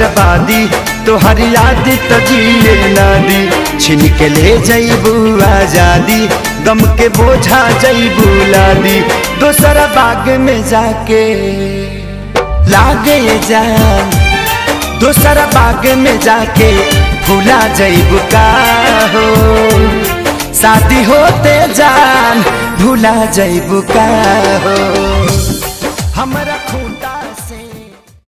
बर्बादी तोहर याद तजिए जिए ना दी छिन के ले जईबू आज़ादी गम के बोझा जईबू लादी दोसरा बाग में जाके लागे जान। दोसरा बाग में जाके भूला जईबू का हो। शादी होते जान, भूला जईबू का हो। हमारा खून